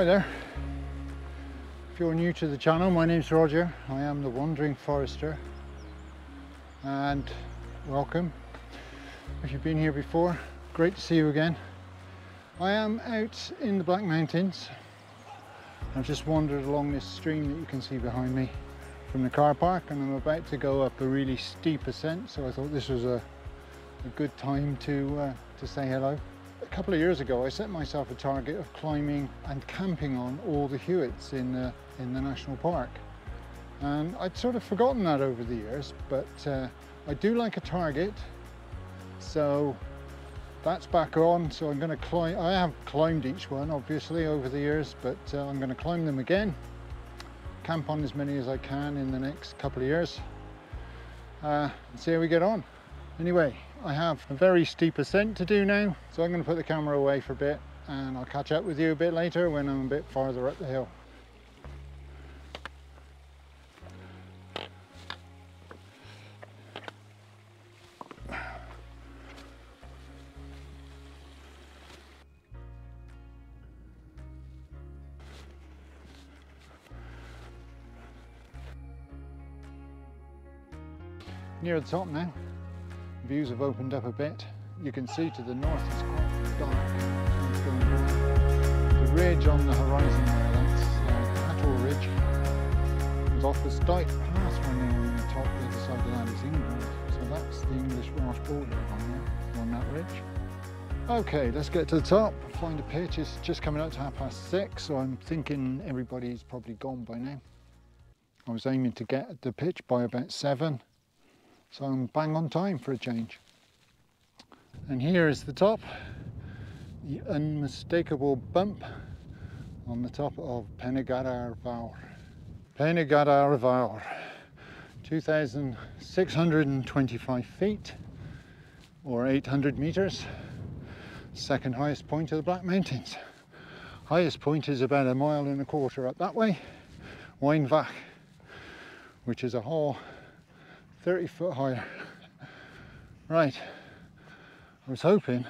Hi there. If you're new to the channel, my name's Roger. I am the Wandering Forester and welcome. If you've been here before, great to see you again. I am out in the Black Mountains. I've just wandered along this stream that you can see behind me from the car park and I'm about to go up a really steep ascent so I thought this was a, a good time to, uh, to say hello. A couple of years ago I set myself a target of climbing and camping on all the Hewitts in the, in the national park. And I'd sort of forgotten that over the years but uh, I do like a target. So that's back on. So I'm going to climb I have climbed each one obviously over the years but uh, I'm going to climb them again. Camp on as many as I can in the next couple of years. Uh, and see how we get on anyway I have a very steep ascent to do now so I'm going to put the camera away for a bit and I'll catch up with you a bit later when I'm a bit farther up the hill near the top now. Views have opened up a bit. You can see to the north it's quite dark. The ridge on the horizon there, that's uh, Hatterall Ridge. There's Offa's Dyke Path running on the top, the other side of that is England. So that's the English-Welsh border on there, on that ridge. Okay, let's get to the top, find a pitch. It's just coming up to half past six, so I'm thinking everybody's probably gone by now. I was aiming to get the pitch by about seven, so I'm bang on time for a change. And here is the top, the unmistakable bump on the top of Pen y Gadair Fawr. Pen y Gadair Fawr, 2,625 feet or 800 meters, second highest point of the Black Mountains. Highest point is about a mile and a quarter up that way, Waun Fach, which is a whole 30 foot higher. Right, I was hoping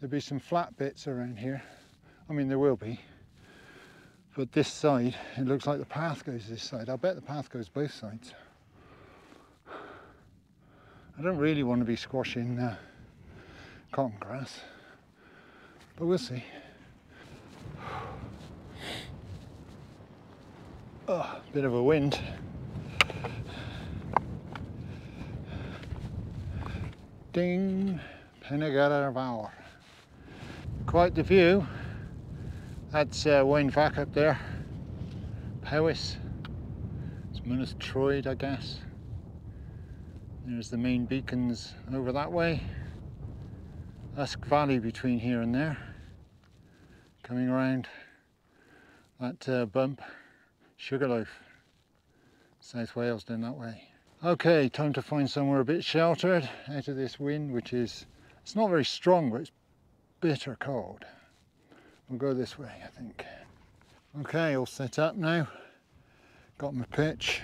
there'd be some flat bits around here. I mean, there will be. But this side, it looks like the path goes this side. I'll bet the path goes both sides. I don't really want to be squashing uh, cotton grass, but we'll see. Oh, bit of a wind. Ding, Pen y Gadair Fawr. Quite the view. That's uh, up there. Powys. It's Mynydd Troed, I guess. There's the main beacons over that way. Usk Valley between here and there. Coming around that uh, bump, Sugarloaf, South Wales down that way. Okay, time to find somewhere a bit sheltered out of this wind, which is, it's not very strong, but it's bitter cold. We'll go this way, I think. Okay, all set up now. Got my pitch.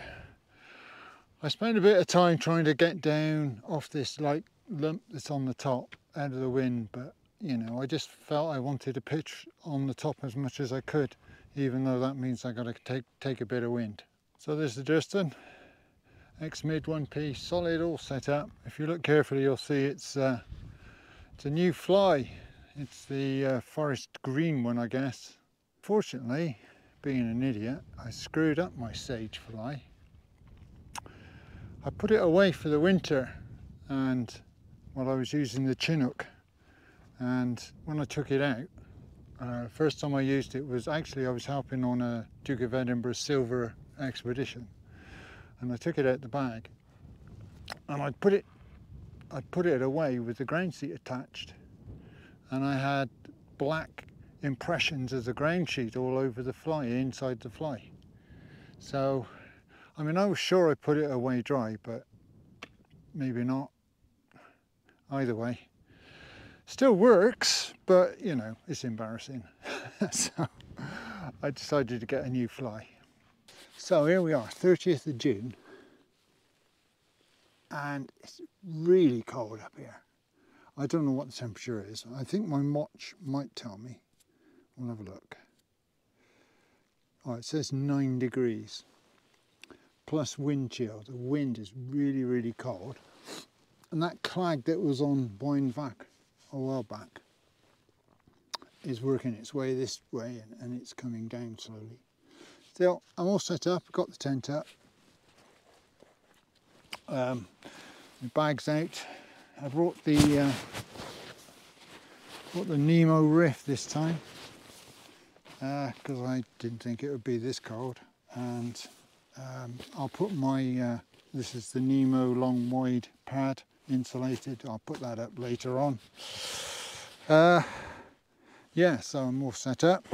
I spent a bit of time trying to get down off this like lump that's on the top out of the wind, but you know, I just felt I wanted to pitch on the top as much as I could, even though that means I got to take, take a bit of wind. So there's the Durston. X-Mid 1P solid, all set up. If you look carefully, you'll see it's uh, it's a new fly. It's the uh, forest green one, I guess. Fortunately, being an idiot, I screwed up my sage fly. I put it away for the winter and while I was using the Chinook and when I took it out, uh, first time I used it was actually I was helping on a Duke of Edinburgh silver expedition and I took it out the bag and I put it I put it away with the ground sheet attached and I had black impressions of the ground sheet all over the fly inside the fly. So I mean I was sure I put it away dry but maybe not. Either way still works but you know it's embarrassing. So I decided to get a new fly so here we are, 30th of June, and it's really cold up here. I don't know what the temperature is. I think my watch might tell me. We'll have a look. Oh, it says nine degrees plus wind chill. The wind is really, really cold. And that clag that was on Waun Fach a while back is working its way this way and, and it's coming down slowly. Still, I'm all set up, got the tent up. Um, my bag's out. I brought the uh, brought the Nemo Riff this time because uh, I didn't think it would be this cold and um, I'll put my uh, this is the Nemo long wide pad insulated I'll put that up later on uh, yeah so I'm all set up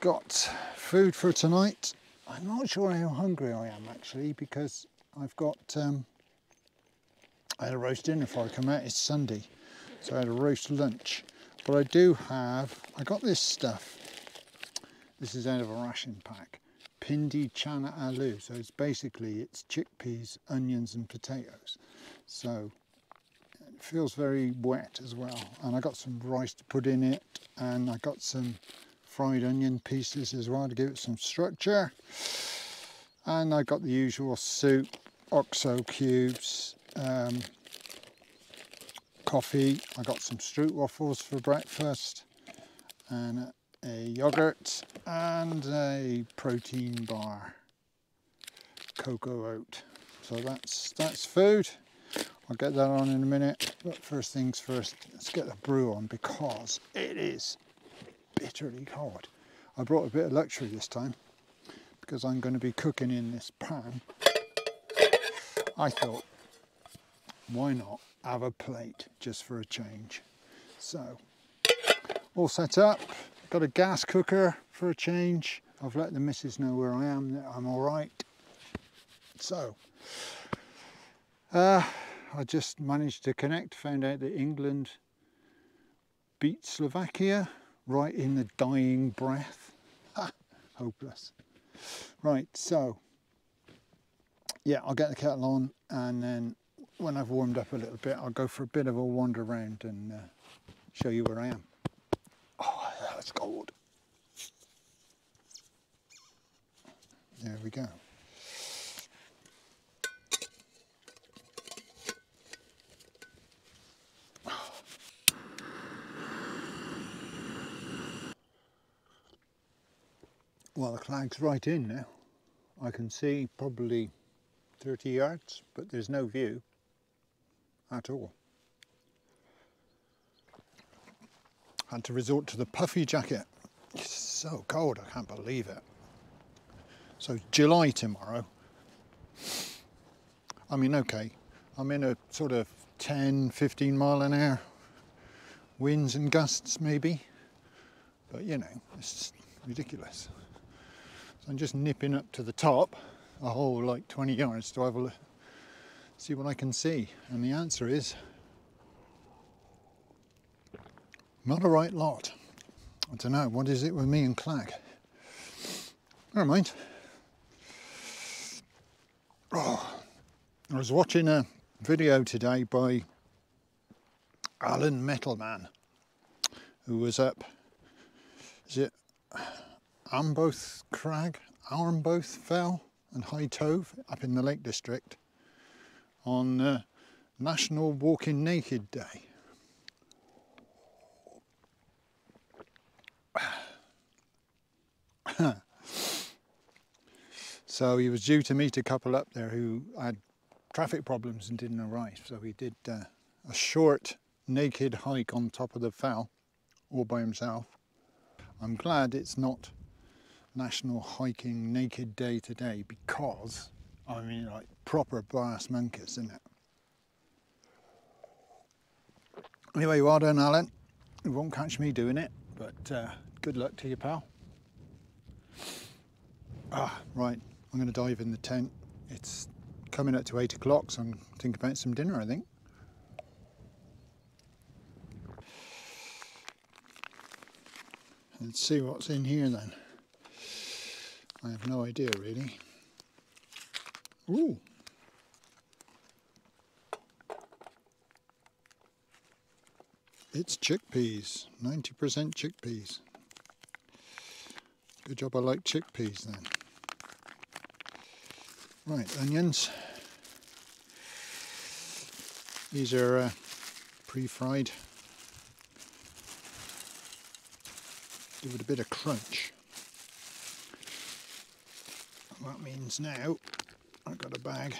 got food for tonight I'm not sure how hungry I am actually because I've got um, I had a roast dinner before I come out it's Sunday so I had a roast lunch but I do have I got this stuff this is out of a ration pack. Pindi chana aloo. So it's basically it's chickpeas, onions and potatoes. So it feels very wet as well. And I got some rice to put in it and I got some fried onion pieces as well to give it some structure. And I got the usual soup, oxo cubes, um, coffee. I got some stroopwafels for breakfast and a yogurt and a protein bar cocoa oat so that's that's food I'll get that on in a minute but first things first let's get the brew on because it is bitterly cold I brought a bit of luxury this time because I'm going to be cooking in this pan I thought why not have a plate just for a change so all set up Got a gas cooker for a change. I've let the missus know where I am, that I'm all right. So, uh, I just managed to connect, found out that England beat Slovakia right in the dying breath. Hopeless. Right, so, yeah, I'll get the kettle on and then when I've warmed up a little bit, I'll go for a bit of a wander around and uh, show you where I am. Oh, that's gold. There we go. Well, the clag's right in now. I can see probably 30 yards, but there's no view at all. had to resort to the puffy jacket. It's so cold, I can't believe it. So July tomorrow. I mean, okay, I'm in a sort of 10, 15 mile an hour winds and gusts maybe, but you know, it's ridiculous. I'm just nipping up to the top, a whole like 20 yards to have a look, see what I can see. And the answer is Not a right lot. I don't know, what is it with me and clack? Never mind. Oh, I was watching a video today by Alan Metalman, who was up, is it Amboth Crag, Armboth Fell and High Tove up in the Lake District on uh, National Walking Naked Day. so he was due to meet a couple up there who had traffic problems and didn't arrive. So he did uh, a short naked hike on top of the fell all by himself. I'm glad it's not National Hiking Naked Day today because, I mean, like proper brass monkeys, isn't it? Anyway, well done, Alan. You won't catch me doing it, but uh, good luck to you, pal. Ah, right, I'm going to dive in the tent. It's coming up to 8 o'clock, so I'm thinking about some dinner, I think. Let's see what's in here then. I have no idea really. Ooh. It's chickpeas, 90% chickpeas Good job I like chickpeas then. Right, onions. These are uh, pre-fried. Give it a bit of crunch. That means now I've got a bag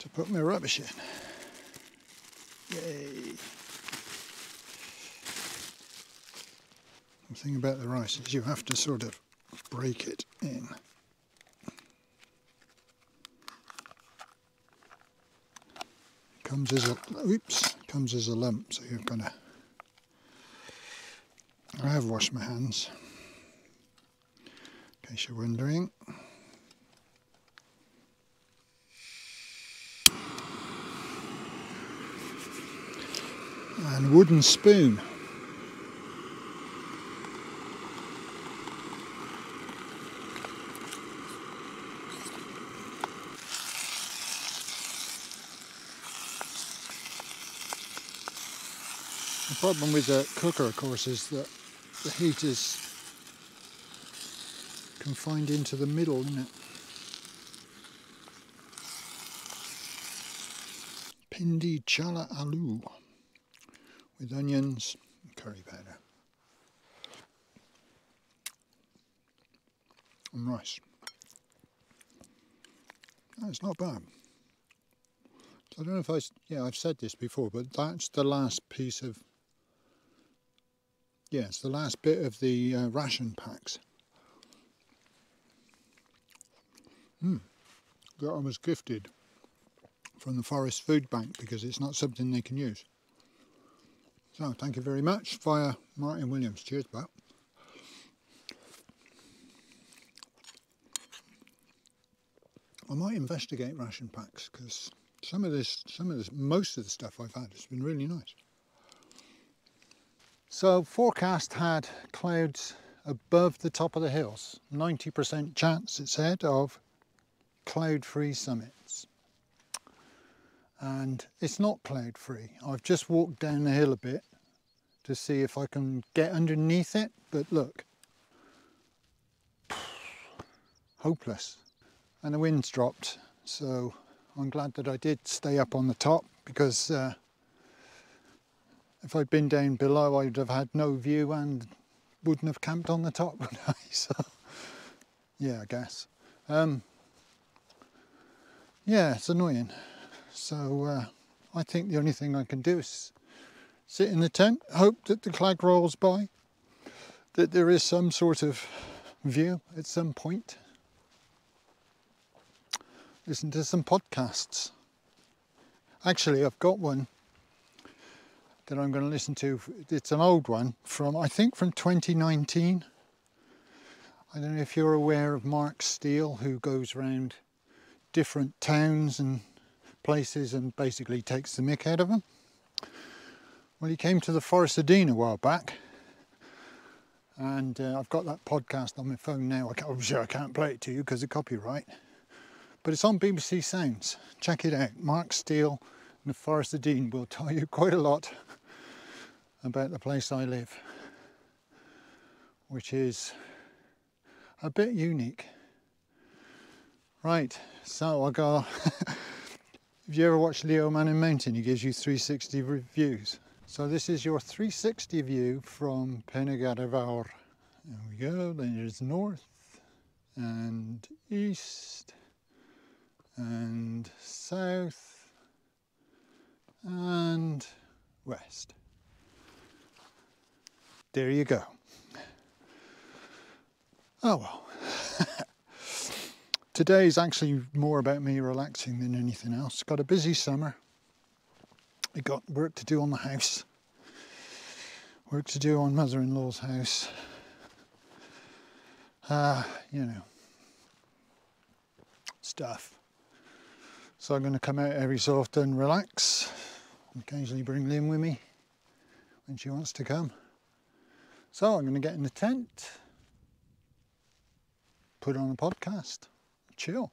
to put my rubbish in. Yay! The thing about the rice is you have to sort of break it in. Comes as a oops, comes as a lump, so you've got to. I have washed my hands, in case you're wondering. And wooden spoon. The problem with the cooker, of course, is that the heat is confined into the middle, isn't it? Pindi chana aloo with onions and curry powder and rice. That's not bad. I don't know if I, yeah, I've said this before, but that's the last piece of yeah, it's the last bit of the uh, ration packs. Hmm. That I was gifted from the Forest Food Bank because it's not something they can use. So thank you very much via Martin Williams. Cheers, pal. I might investigate ration packs because some of this, some of this, most of the stuff I've had has been really nice. So forecast had clouds above the top of the hills. 90% chance it said of cloud-free summits. And it's not cloud-free. I've just walked down the hill a bit to see if I can get underneath it, but look, hopeless. And the wind's dropped, so I'm glad that I did stay up on the top because uh, if I'd been down below, I'd have had no view and wouldn't have camped on the top, would I? So, yeah, I guess. Um, yeah, it's annoying. So, uh, I think the only thing I can do is sit in the tent, hope that the clag rolls by, that there is some sort of view at some point. Listen to some podcasts. Actually, I've got one that I'm going to listen to. It's an old one from, I think, from 2019. I don't know if you're aware of Mark Steel, who goes around different towns and places and basically takes the mick out of them. Well, he came to the Forest of Dean a while back, and uh, I've got that podcast on my phone now. I obviously, I can't play it to you because of copyright, but it's on BBC Sounds. Check it out. Mark Steel and the Forest of Dean will tell you quite a lot about the place I live, which is a bit unique. Right, so I got. if you ever watch Leo Manning Mountain, he gives you 360 views. So this is your 360 view from Pen y Gadair Fawr. There we go, then there's north and east and south and west there you go. Oh well. Today is actually more about me relaxing than anything else. Got a busy summer. I got work to do on the house, work to do on mother-in-law's house. Uh, you know, stuff. So I'm going to come out every so often, relax, occasionally bring Lynn with me when she wants to come. So I'm going to get in the tent, put on a podcast, chill.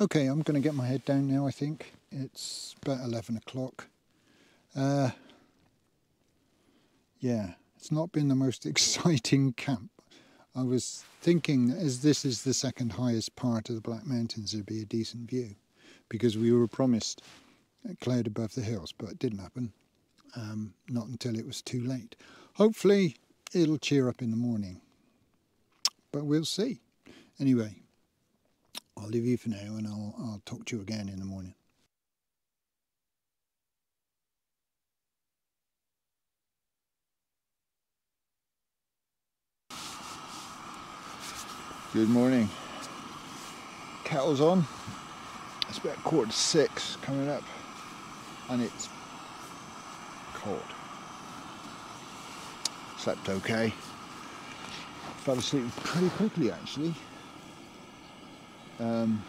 Okay, I'm going to get my head down now, I think. It's about 11 o'clock. Uh, yeah, It's not been the most exciting camp. I was thinking as this is the second highest part of the Black Mountains there'd be a decent view because we were promised a cloud above the hills but it didn't happen um, not until it was too late. Hopefully it'll cheer up in the morning but we'll see. Anyway I'll leave you for now and I'll, I'll talk to you again in the morning. Good morning. Kettle's on. It's about quarter to six coming up and it's cold. Slept okay. Fell asleep pretty quickly actually. Um,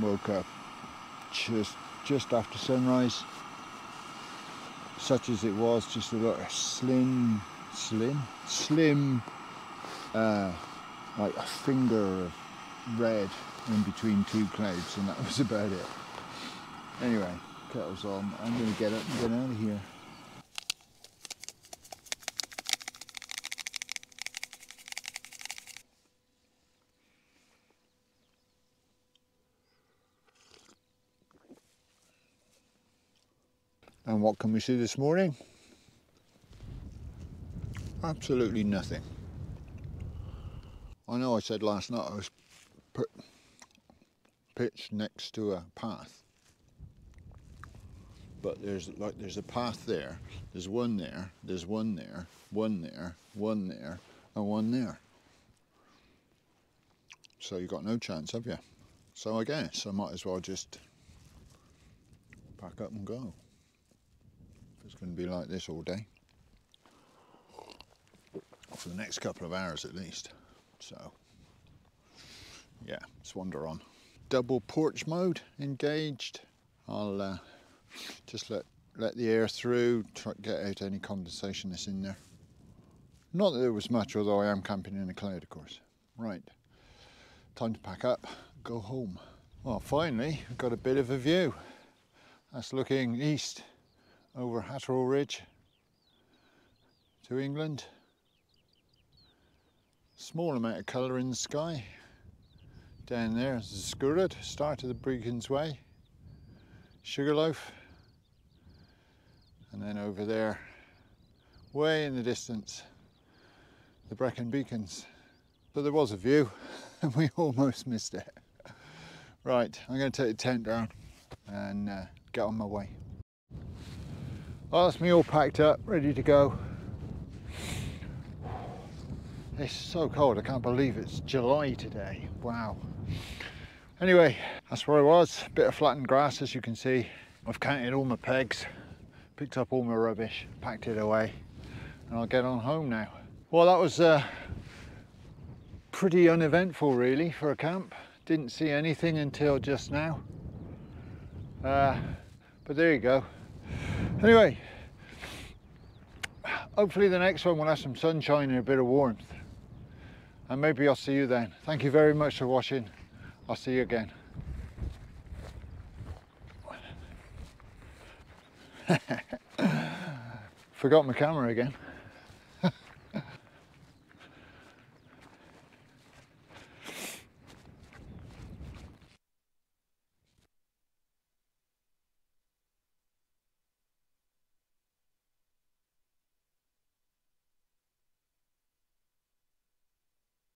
woke up just just after sunrise. Such as it was, just a lot of slim, slim, slim uh, like a finger of red in between two clouds and that was about it. Anyway, kettle's on. I'm going to get up and get out of here. What can we see this morning? Absolutely nothing. I know I said last night I was pitched next to a path. But there's like there's a path there, there's one there, there's one there, one there, one there, and one there. So you got no chance, have you? So I guess I might as well just pack up and go. It's going to be like this all day. For the next couple of hours at least. So, yeah, let's wander on. Double porch mode engaged. I'll uh, just let let the air through, try to get out any condensation that's in there. Not that there was much, although I am camping in a cloud, of course. Right, time to pack up, go home. Well, finally, I've got a bit of a view. That's looking east over Hatterall Ridge to England small amount of colour in the sky. Down there is the Skirrid, start of the Beacons Way, Sugarloaf, and then over there, way in the distance, the Brecon Beacons. But there was a view and we almost missed it. Right, I'm going to take the tent down and uh, get on my way. Well, that's me all packed up, ready to go. It's so cold, I can't believe it's July today. Wow. Anyway, that's where I was. Bit of flattened grass, as you can see. I've counted all my pegs, picked up all my rubbish, packed it away, and I'll get on home now. Well, that was uh, pretty uneventful, really, for a camp. Didn't see anything until just now. Uh, but there you go. Anyway, hopefully the next one will have some sunshine and a bit of warmth and maybe I'll see you then. Thank you very much for watching. I'll see you again. Forgot my camera again.